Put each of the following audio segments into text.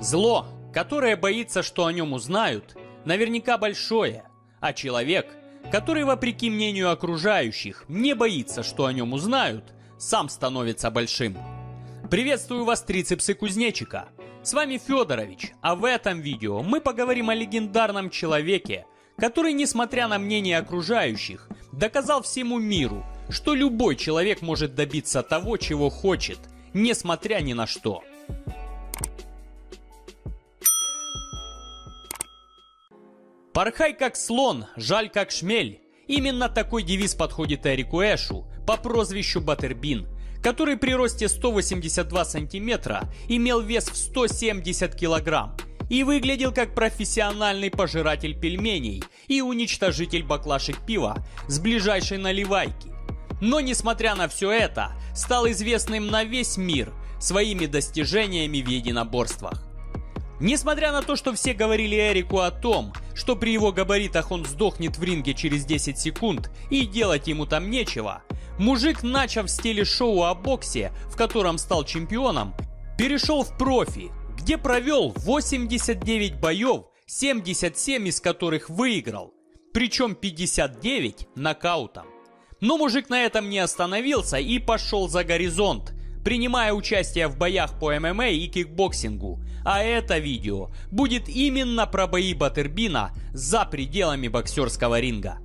Зло, которое боится, что о нем узнают, наверняка большое, а человек, который, вопреки мнению окружающих, не боится, что о нем узнают, сам становится большим. Приветствую вас, трицепсы кузнечика. С вами Федорович, а в этом видео мы поговорим о легендарном человеке, который, несмотря на мнение окружающих, доказал всему миру, что любой человек может добиться того, чего хочет, несмотря ни на что. Порхай как слон, жаль как шмель. Именно такой девиз подходит Эрику Эшу по прозвищу Баттербин, который при росте 182 сантиметра имел вес в 170 килограмм и выглядел как профессиональный пожиратель пельменей и уничтожитель баклашек пива с ближайшей наливайки. Но несмотря на все это, стал известным на весь мир своими достижениями в единоборствах. Несмотря на то, что все говорили Эрику о том, что при его габаритах он сдохнет в ринге через 10 секунд и делать ему там нечего, мужик, начав в стиле шоу о боксе, в котором стал чемпионом, перешел в профи, где провел 89 боев, 77 из которых выиграл, причем 59 нокаутом. Но мужик на этом не остановился и пошел за горизонт, принимая участие в боях по ММА и кикбоксингу. А это видео будет именно про бои Баттербина за пределами боксерского ринга.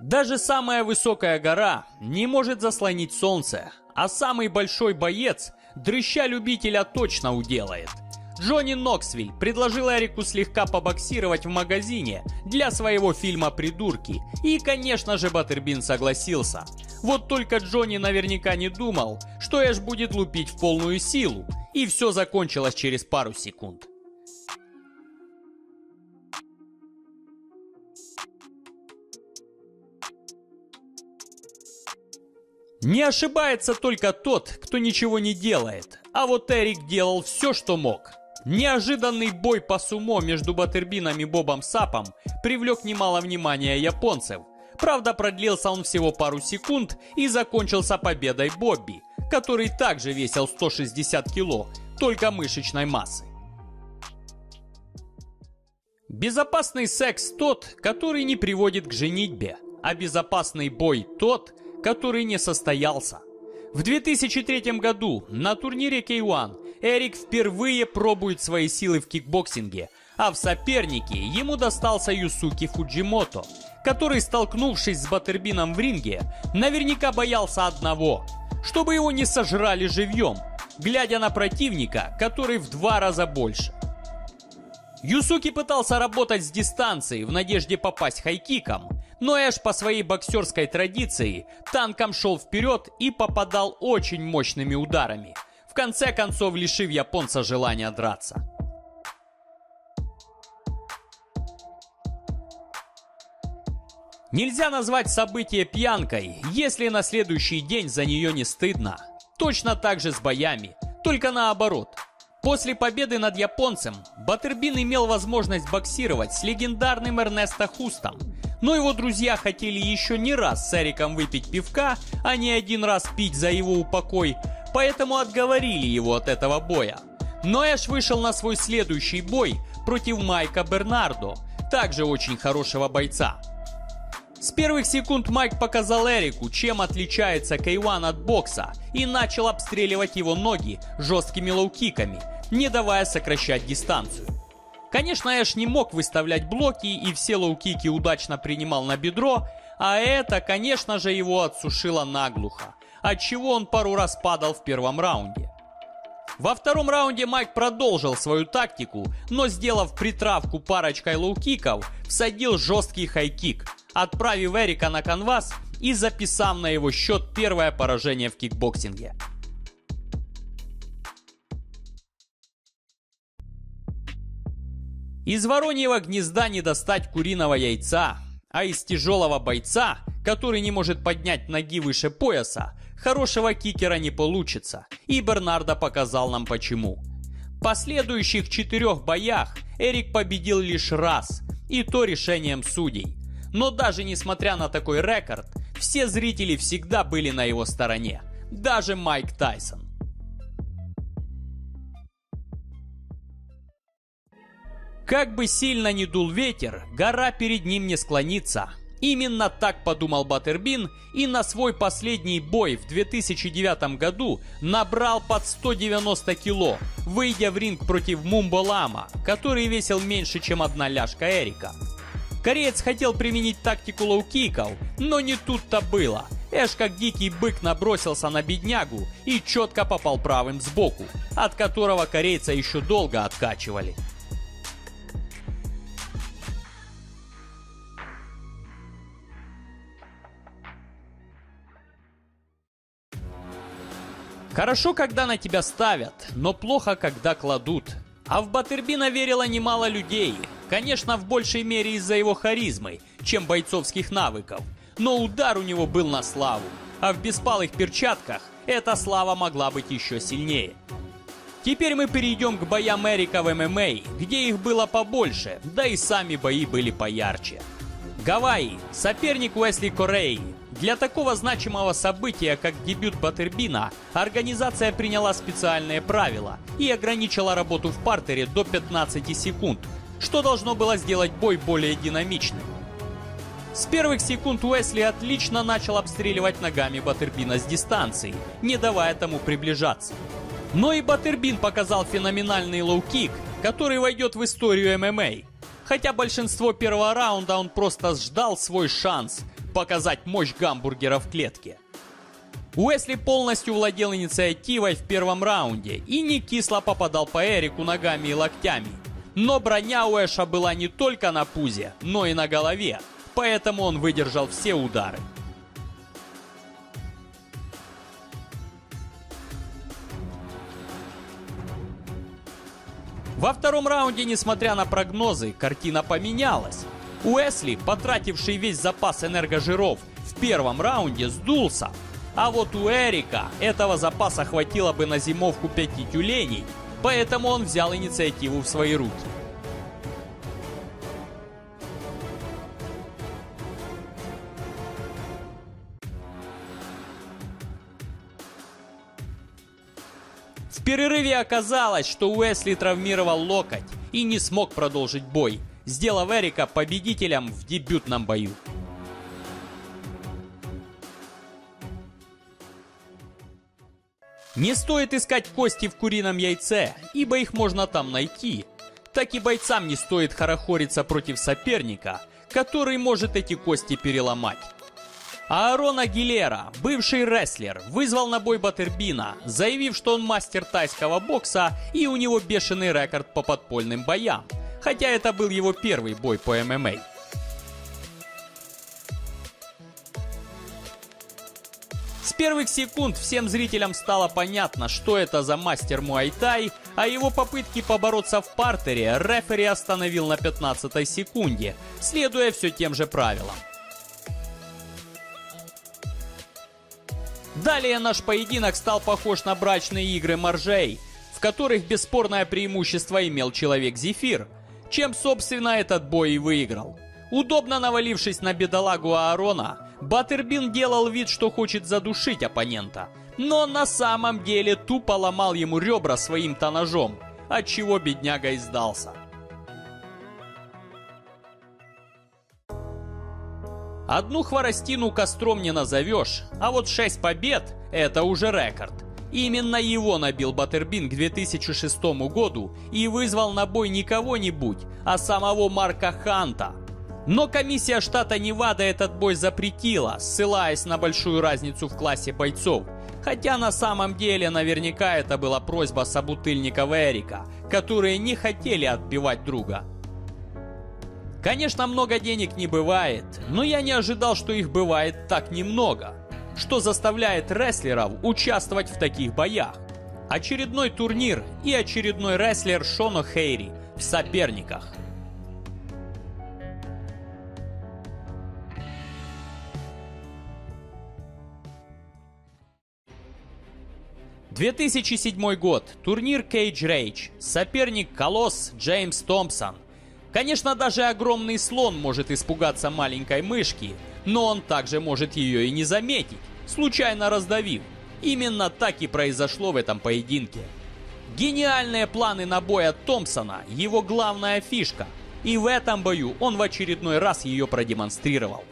Даже самая высокая гора не может заслонить солнце, а самый большой боец дрыща любителя точно уделает. Джонни Ноксвиль предложил Эрику слегка побоксировать в магазине для своего фильма «Придурки», и, конечно же, Баттербин согласился. Вот только Джонни наверняка не думал, что Эш будет лупить в полную силу, и все закончилось через пару секунд. Не ошибается только тот, кто ничего не делает, а вот Эрик делал все, что мог. Неожиданный бой по сумо между Баттербином и Бобом Сапом привлек немало внимания японцев. Правда, продлился он всего пару секунд и закончился победой Бобби, который также весил 160 кило, только мышечной массы. Безопасный секс тот, который не приводит к женитьбе, а безопасный бой тот, который не состоялся. В 2003 году на турнире K1 Эрик впервые пробует свои силы в кикбоксинге, а в сопернике ему достался Юсуки Фуджимото, который, столкнувшись с Баттербином в ринге, наверняка боялся одного, чтобы его не сожрали живьем, глядя на противника, который в два раза больше. Юсуки пытался работать с дистанции в надежде попасть хайкиком, но Эш по своей боксерской традиции танком шел вперед и попадал очень мощными ударами – в конце концов лишив японца желания драться. Нельзя назвать событие пьянкой, если на следующий день за нее не стыдно. Точно так же с боями, только наоборот. После победы над японцем Баттербин имел возможность боксировать с легендарным Эрнесто Хустом, но его друзья хотели еще не раз с Эриком выпить пивка, а не один раз пить за его упокой, поэтому отговорили его от этого боя. Но Эш вышел на свой следующий бой против Майка Бернардо, также очень хорошего бойца. С первых секунд Майк показал Эрику, чем отличается K1 от бокса, и начал обстреливать его ноги жесткими лоу-киками, не давая сокращать дистанцию. Конечно, Эш не мог выставлять блоки и все лоу-кики удачно принимал на бедро, а это, конечно же, его отсушило наглухо отчего он пару раз падал в первом раунде. Во втором раунде Майк продолжил свою тактику, но сделав притравку парочкой лоу-киков, всадил жесткий хай-кик, отправив Эрика на канвас и записав на его счет первое поражение в кикбоксинге. Из вороньего гнезда не достать куриного яйца, а из тяжелого бойца, который не может поднять ноги выше пояса, хорошего кикера не получится, и Бернардо показал нам почему. В последующих четырех боях Эрик победил лишь раз, и то решением судей. Но даже несмотря на такой рекорд, все зрители всегда были на его стороне, даже Майк Тайсон. Как бы сильно ни дул ветер, гора перед ним не склонится, Именно так подумал Баттербин и на свой последний бой в 2009 году набрал под 190 кило, выйдя в ринг против Мун Бо Лама, который весил меньше, чем одна ляжка Эрика. Кореец хотел применить тактику лоу-киков, но не тут-то было. Эш как дикий бык набросился на беднягу и четко попал правым сбоку, от которого корейца еще долго откачивали. Хорошо, когда на тебя ставят, но плохо, когда кладут. А в Батербина верило немало людей. Конечно, в большей мере из-за его харизмы, чем бойцовских навыков. Но удар у него был на славу. А в беспалых перчатках эта слава могла быть еще сильнее. Теперь мы перейдем к боям Эрика в ММА, где их было побольше, да и сами бои были поярче. Гавайи. Соперник Уэсли Корей. Для такого значимого события, как дебют Баттербина, организация приняла специальные правила и ограничила работу в партере до 15 секунд, что должно было сделать бой более динамичным. С первых секунд Уэсли отлично начал обстреливать ногами Баттербина с дистанции, не давая тому приближаться. Но и Баттербин показал феноменальный лоу-кик, который войдет в историю ММА. Хотя большинство первого раунда он просто ждал свой шанс – показать мощь гамбургера в клетке. Уэсли полностью владел инициативой в первом раунде и не кисло попадал по Эрику ногами и локтями. Но броня у Эша была не только на пузе, но и на голове, поэтому он выдержал все удары. Во втором раунде, несмотря на прогнозы, картина поменялась. Уэсли, потративший весь запас энергожиров в первом раунде, сдулся. А вот у Эрика этого запаса хватило бы на зимовку пяти тюленей, поэтому он взял инициативу в свои руки. В перерыве оказалось, что Уэсли травмировал локоть и не смог продолжить бой – сделав Эрика победителем в дебютном бою. Не стоит искать кости в курином яйце, ибо их можно там найти. Так и бойцам не стоит хорохориться против соперника, который может эти кости переломать. Аарон Агилера, бывший рестлер, вызвал на бой Батербина, заявив, что он мастер тайского бокса и у него бешеный рекорд по подпольным боям – хотя это был его первый бой по ММА. С первых секунд всем зрителям стало понятно, что это за мастер Муайтай, а его попытки побороться в партере рефери остановил на 15 секунде, следуя все тем же правилам. Далее наш поединок стал похож на брачные игры моржей, в которых бесспорное преимущество имел человек-зефир – чем, собственно, этот бой и выиграл. Удобно навалившись на бедолагу Аарона, Баттербин делал вид, что хочет задушить оппонента, но на самом деле тупо ломал ему ребра своим-то ножом, отчего бедняга и сдался. Одну хворостину костром не назовешь, а вот 6 побед – это уже рекорд. Именно его набил Баттербин к 2006 году и вызвал на бой не кого-нибудь, а самого Марка Ханта. Но комиссия штата Невада этот бой запретила, ссылаясь на большую разницу в классе бойцов. Хотя на самом деле наверняка это была просьба собутыльников Эрика, которые не хотели отбивать друга. Конечно, много денег не бывает, но я не ожидал, что их бывает так немного что заставляет рестлеров участвовать в таких боях. Очередной турнир и очередной рестлер Шона Хейри в соперниках. «2007 год. Турнир Cage Rage. Соперник Колосс Джеймс Томпсон. Конечно, даже огромный слон может испугаться маленькой мышки, но он также может ее и не заметить, случайно раздавив. Именно так и произошло в этом поединке. Гениальные планы на бой от Томпсона – его главная фишка. И в этом бою он в очередной раз ее продемонстрировал.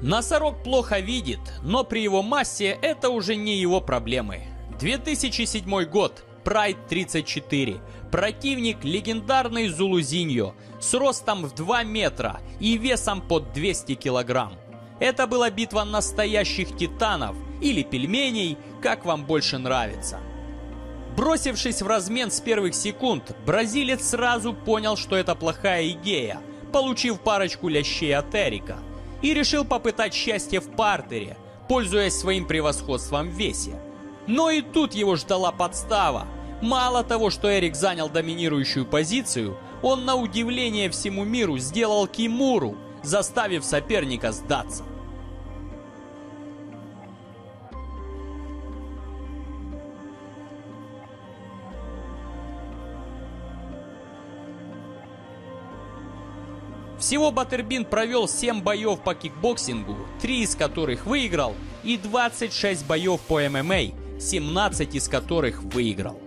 Носорог плохо видит, но при его массе это уже не его проблемы. 2007 год, Прайд 34. Противник легендарный Зулузиньо с ростом в 2 метра и весом под 200 килограмм. Это была битва настоящих титанов или пельменей, как вам больше нравится. Бросившись в размен с первых секунд, бразилец сразу понял, что это плохая идея, получив парочку лящей от Эрика – и решил попытать счастье в партере, пользуясь своим превосходством в весе. Но и тут его ждала подстава. Мало того, что Эрик занял доминирующую позицию, он на удивление всему миру сделал Кимуру, заставив соперника сдаться. Всего Баттербин провел 7 боев по кикбоксингу, 3 из которых выиграл, и 26 боев по ММА, 17 из которых выиграл.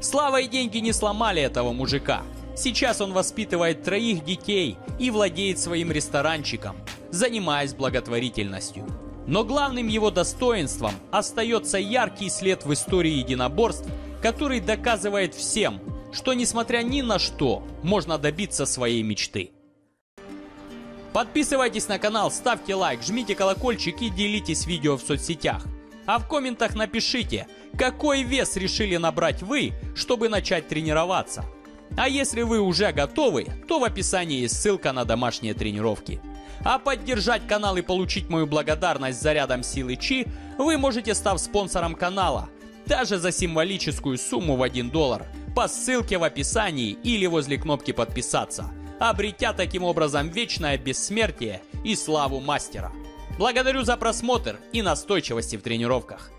Слава и деньги не сломали этого мужика. Сейчас он воспитывает троих детей и владеет своим ресторанчиком, занимаясь благотворительностью. Но главным его достоинством остается яркий след в истории единоборств, который доказывает всем, что несмотря ни на что, можно добиться своей мечты. Подписывайтесь на канал, ставьте лайк, жмите колокольчик и делитесь видео в соцсетях. А в комментах напишите, какой вес решили набрать вы, чтобы начать тренироваться. А если вы уже готовы, то в описании есть ссылка на домашние тренировки. А поддержать канал и получить мою благодарность зарядом силы Чи вы можете став спонсором канала, даже за символическую сумму в 1 доллар, по ссылке в описании или возле кнопки подписаться – обретя таким образом вечное бессмертие и славу мастера. Благодарю за просмотр и настойчивости в тренировках.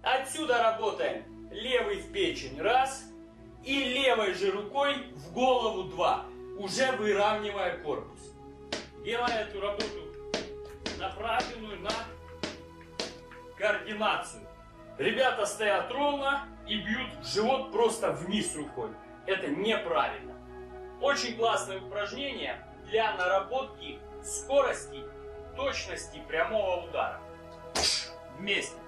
Отсюда работаем. Левый в печень раз и левой же рукой в голову два, уже выравнивая корпус. Делая эту работу направленную на координацию. Ребята стоят ровно и бьют живот просто вниз рукой. Это неправильно. Очень классное упражнение для наработки скорости, точности прямого удара. Вместе.